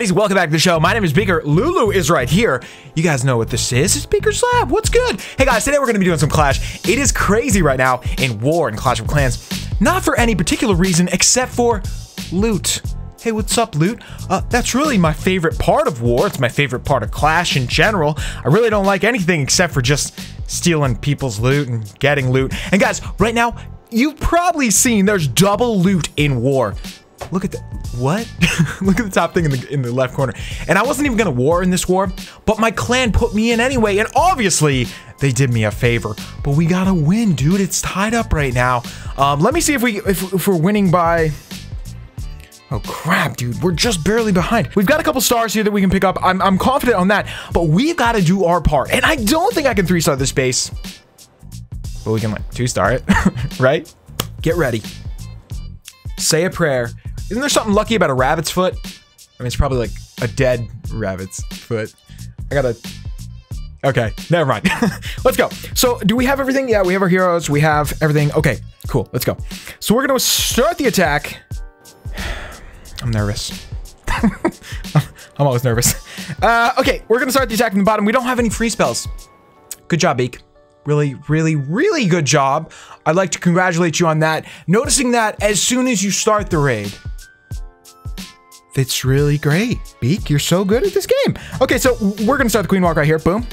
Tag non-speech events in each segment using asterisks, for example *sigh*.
buddies? Welcome back to the show. My name is Beaker. Lulu is right here. You guys know what this is. It's Beaker's Lab. What's good? Hey guys, today we're going to be doing some Clash. It is crazy right now in War and Clash of Clans. Not for any particular reason except for loot. Hey, what's up, loot? Uh, that's really my favorite part of War. It's my favorite part of Clash in general. I really don't like anything except for just stealing people's loot and getting loot. And guys, right now, you've probably seen there's double loot in War. Look at the what? *laughs* Look at the top thing in the in the left corner. And I wasn't even gonna war in this war, but my clan put me in anyway, and obviously they did me a favor. But we gotta win, dude. It's tied up right now. Um, let me see if we if, if we're winning by. Oh crap, dude. We're just barely behind. We've got a couple stars here that we can pick up. I'm, I'm confident on that, but we've got to do our part. And I don't think I can three star this base. But we can like two star it, *laughs* right? Get ready. Say a prayer isn't there something lucky about a rabbit's foot? I mean, it's probably like a dead rabbit's foot. I gotta... Okay, never mind. *laughs* let's go. So, do we have everything? Yeah, we have our heroes. We have everything. Okay, cool. Let's go. So, we're gonna start the attack. *sighs* I'm nervous. *laughs* I'm always nervous. *laughs* Uh, okay, we're gonna start the attack from the bottom. We don't have any free spells. Good job, Beak. Really, really, really good job. I'd like to congratulate you on that. Noticing that as soon as you start the raid, it's really great. Beak, you're so good at this game. Okay, so we're gonna start the Queen Walk right here. Boom.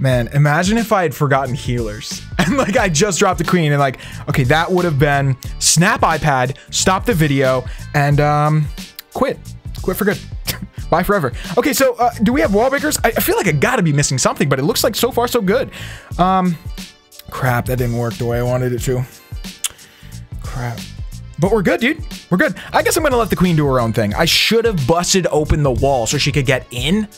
Man, imagine if I had forgotten healers. *laughs* And like I just dropped the queen and like, okay, that would have been snap iPad, stop the video, and um quit. Quit for good. *laughs* Bye forever. Okay, so uh, do we have wall breakers? I, I feel like I gotta be missing something, but it looks like so far so good. Um crap, that didn't work the way I wanted it to. Crap. But we're good, dude. We're good. I guess I'm gonna let the queen do her own thing. I should have busted open the wall so she could get in.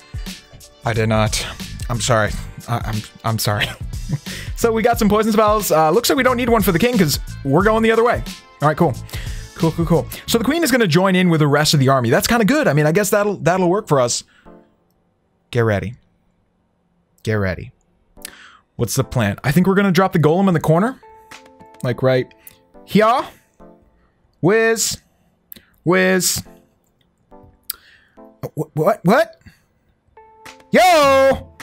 I did not. I'm sorry. I I'm I'm sorry. *laughs* so we got some poison spells. Uh, looks like we don't need one for the king because we're going the other way. All right, cool. Cool, cool, cool. So the queen is gonna join in with the rest of the army. That's kind of good. I mean, I guess that'll that'll work for us. Get ready. Get ready. What's the plan? I think we're gonna drop the golem in the corner. Like right here. Whiz. Whiz. What? What? Yo!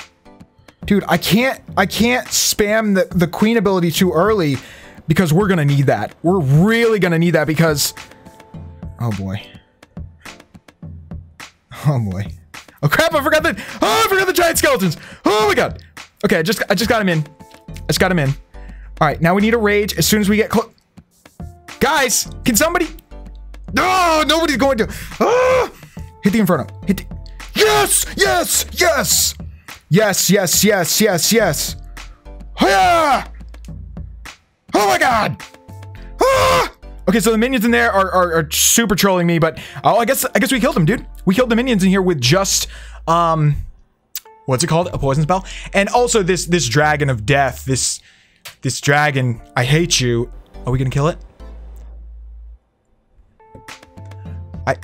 Dude, I can't I can't spam the, the queen ability too early because we're gonna need that. We're really gonna need that because Oh boy. Oh boy. Oh crap, I forgot the Oh I forgot the giant skeletons! Oh my god! Okay, I just I just got him in. I just got him in. Alright, now we need a rage as soon as we get close. Guys, can somebody? No, nobody's going to. Ah! Hit the inferno. Hit the. Yes, yes, yes, yes, yes, yes, yes, yes. Yeah! Oh my god! Ah! Okay, so the minions in there are, are, are super trolling me, but oh, I guess I guess we killed them, dude. We killed the minions in here with just um, what's it called? A poison spell, and also this this dragon of death. This this dragon. I hate you. Are we gonna kill it? I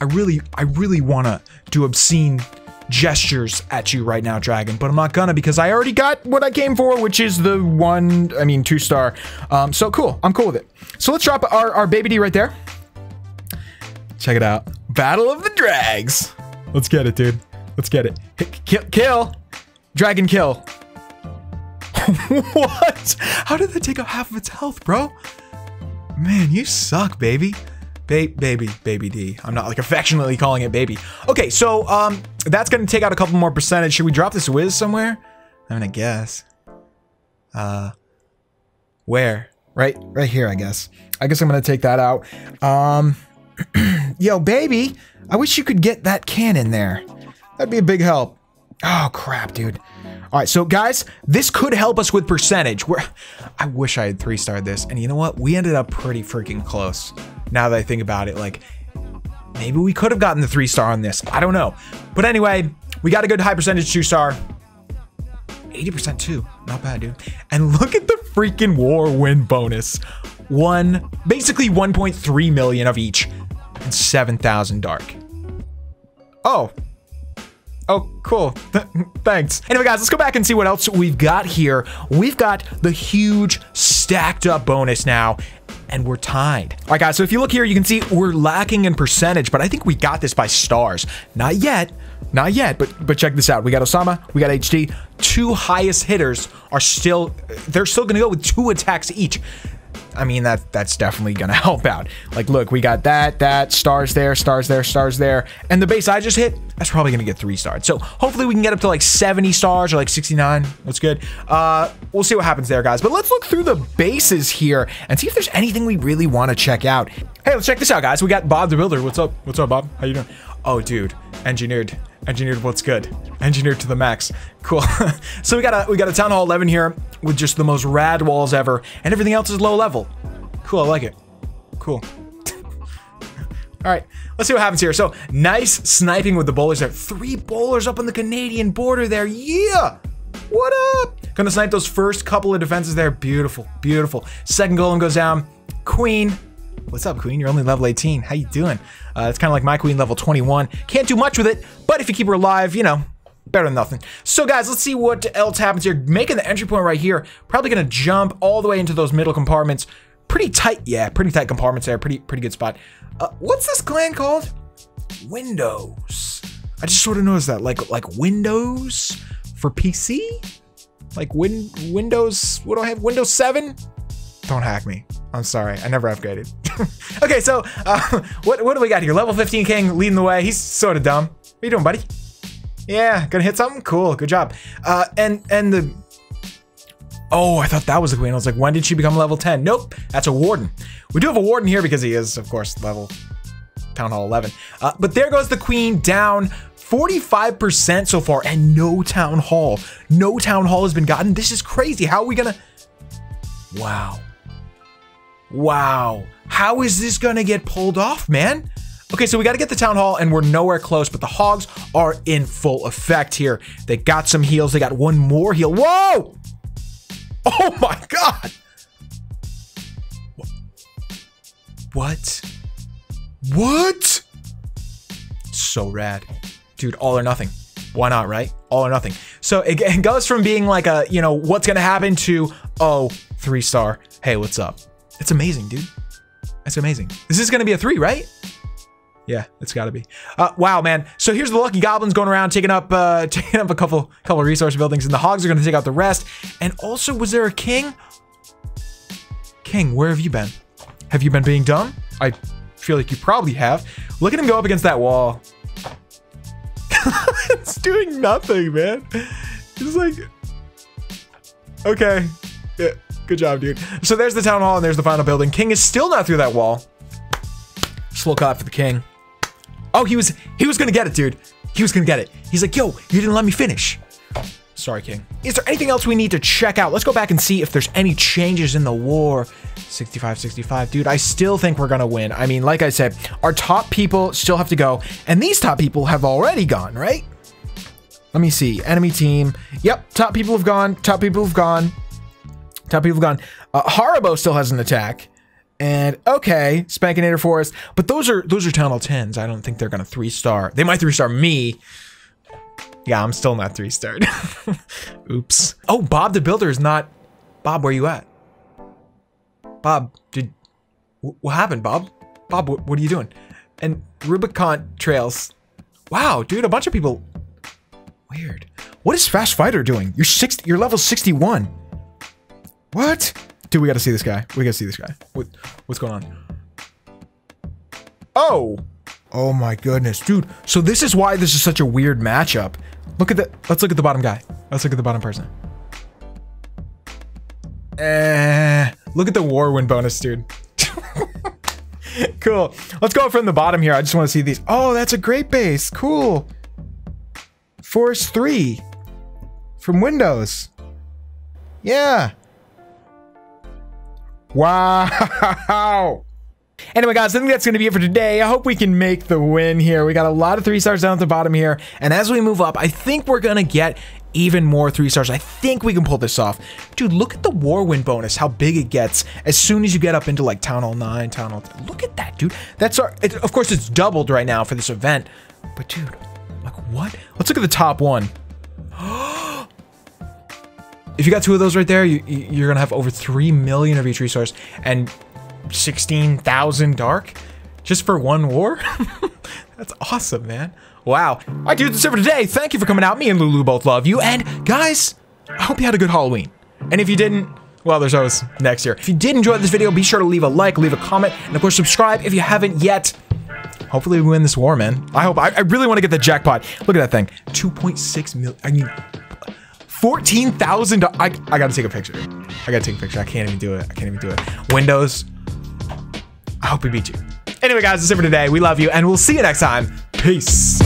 I really I really want to do obscene gestures at you right now, Dragon, but I'm not gonna because I already got what I came for, which is the one, I mean, two star. Um, so cool. I'm cool with it. So let's drop our, our baby D right there. Check it out. Battle of the Drags. Let's get it, dude. Let's get it. Kill, kill. Dragon kill. *laughs* what? How did that take up half of its health, bro? Man, you suck, baby. Ba baby, baby D. I'm not like affectionately calling it baby. Okay, so um, that's gonna take out a couple more percentage. Should we drop this whiz somewhere? I'm gonna guess. Uh, where? Right, right here, I guess. I guess I'm gonna take that out. Um, *clears throat* yo, baby, I wish you could get that cannon there. That'd be a big help. Oh crap, dude. All right, so guys, this could help us with percentage. Where I wish I had three starred this, and you know what? We ended up pretty freaking close. Now that I think about it, like maybe we could have gotten the three star on this. I don't know, but anyway, we got a good high percentage two star. 80% too, not bad, dude. And look at the freaking war win bonus. One, basically 1.3 million of each, and 7,000 dark. Oh, Oh, cool. *laughs* Thanks. Anyway, guys, let's go back and see what else we've got here. We've got the huge stacked up bonus now. and we're tied. All right, guys, so if you look here, you can see we're lacking in percentage, but I think we got this by stars. Not yet. Not yet, but but check this out. We got Osama, we got HD. Two highest hitters are still, they're still to go with two attacks each. I mean, that that's definitely gonna *laughs* help out. Like, look, we got that, that, stars there, stars there, stars there. And the base I just hit, that's probably gonna get three stars. So hopefully we can get up to like 70 stars or like 69. That's good. Uh, we'll see what happens there, guys. But let's look through the bases here and see if there's anything we really want to check out. Hey, let's check this out, guys. We got Bob the Builder. What's up? What's up, Bob? How you doing? Oh, dude, engineered. Engineered what's good. Engineered to the max. Cool. *laughs* so we got a we got a Town Hall 11 here with just the most rad walls ever, and everything else is low level. Cool, I like it. Cool. *laughs* All right, let's see what happens here. So nice sniping with the bowlers there. Three bowlers up on the Canadian border there. Yeah. What up? Gonna snipe those first couple of defenses there. Beautiful, beautiful. Second golem goes down. Queen. What's up, Queen? You're only level 18. How you doing? Uh, it's kind of like my Queen level 21. Can't do much with it, but if you keep her alive, you know, better than nothing. So guys, let's see what else happens here. Making the entry point right here. Probably gonna jump all the way into those middle compartments. Pretty tight, yeah, pretty tight compartments there. Pretty, pretty good spot. Uh, what's this clan called? Windows. I just sort of noticed that, like, like Windows for PC, like Win Windows. What do I have? Windows 7. Don't hack me. I'm sorry. I never upgraded. *laughs* okay, so uh, *laughs* what what do we got here? Level 15 King leading the way. He's sort of dumb. What are you doing, buddy? Yeah, gonna hit something? Cool, good job. Uh, and and the Oh, I thought that was the queen. I was like, when did she become level 10? Nope, that's a warden. We do have a warden here because he is, of course, level Town Hall 11. Uh, but there goes the queen down 45% so far and no town hall. No town hall has been gotten. This is crazy. How are we gonna... Wow. Wow. How is this gonna get pulled off, man? Okay, so we got to get the town hall and we're nowhere close, but the hogs are in full effect here. They got some heals. They got one more heal. Whoa! Oh my god! What? What? So rad. Dude, all or nothing. Why not, right? All or nothing. So it, it goes from being like a, you know, what's gonna happen to, oh, three star. Hey, what's up? It's amazing, dude. That's amazing. This is gonna be a three, right? Yeah, it's got to be. Uh, wow, man. So here's the lucky goblins going around taking up uh, *laughs* taking up a couple couple resource buildings, and the hogs are going to take out the rest. And also, was there a king? King, where have you been? Have you been being dumb? I feel like you probably have. Look at him go up against that wall. *laughs* it's doing nothing, man. It's like, okay, yeah, good job, dude. So there's the town hall, and there's the final building. King is still not through that wall. Slow clap for the king. Oh, he was he was gonna get it, dude. He was gonna get it. He's like, yo, you didn't let me finish. Sorry, King. Is there anything else we need to check out? Let's go back and see if there's any changes in the war. 65, 65. Dude, I still think we're gonna win. I mean, like I said, our top people still have to go, and these top people have already gone, right? Let me see. Enemy team. Yep, top people have gone. Top people have gone. Top people gone. Uh, Haribo still has an attack. And okay, Spankinator Forest, but those are those are Town Hall 10s. I don't think they're gonna three star. They might three star me. Yeah, I'm still not three starred. *laughs* Oops. Oh, Bob the Builder is not. Bob, where are you at? Bob, did what happened, Bob? Bob, what, what are you doing? And Rubicon Trails. Wow, dude, a bunch of people. Weird. What is Fast Fighter doing? You're six. You're level 61. What? Dude, we gotta see this guy. We gotta see this guy. What, what's going on? Oh! Oh my goodness, dude. So this is why this is such a weird matchup. Look at the, let's look at the bottom guy. Let's look at the bottom person. Eh, look at the war win bonus, dude. *laughs* cool. Let's go from the bottom here. I just want to see these. Oh, that's a great base. Cool. Force 3 from Windows. Yeah. Wow. *laughs* Anyway, guys, I think that's going to be it for today. I hope we can make the win here. We got a lot of three stars down at the bottom here. And as we move up, I think we're going to get even more three stars. I think we can pull this off. Dude, look at the war win bonus, how big it gets as soon as you get up into like Town Hall 9, Town Hall 10. Look at that, dude. That's our, it, of course, it's doubled right now for this event. But dude, like what? Let's look at the top one. If you got two of those right there, you, you're gonna have over three million of each resource, and 16,000 dark just for one war? *laughs* That's awesome, man. Wow. All right, dude, that's it today. Thank you for coming out. Me and Lulu both love you. And guys, I hope you had a good Halloween. And if you didn't, well, there's always next year. If you did enjoy this video, be sure to leave a like, leave a comment, and of course, subscribe if you haven't yet. Hopefully we win this war, man. I hope. I, I really want to get the jackpot. Look at that thing. 2.6 million. I mean, 14,000. I, I gotta take a picture. I gotta take a picture. I can't even do it. I can't even do it. Windows. I hope we beat you. Anyway, guys, that's it for today. We love you, and we'll see you next time. Peace.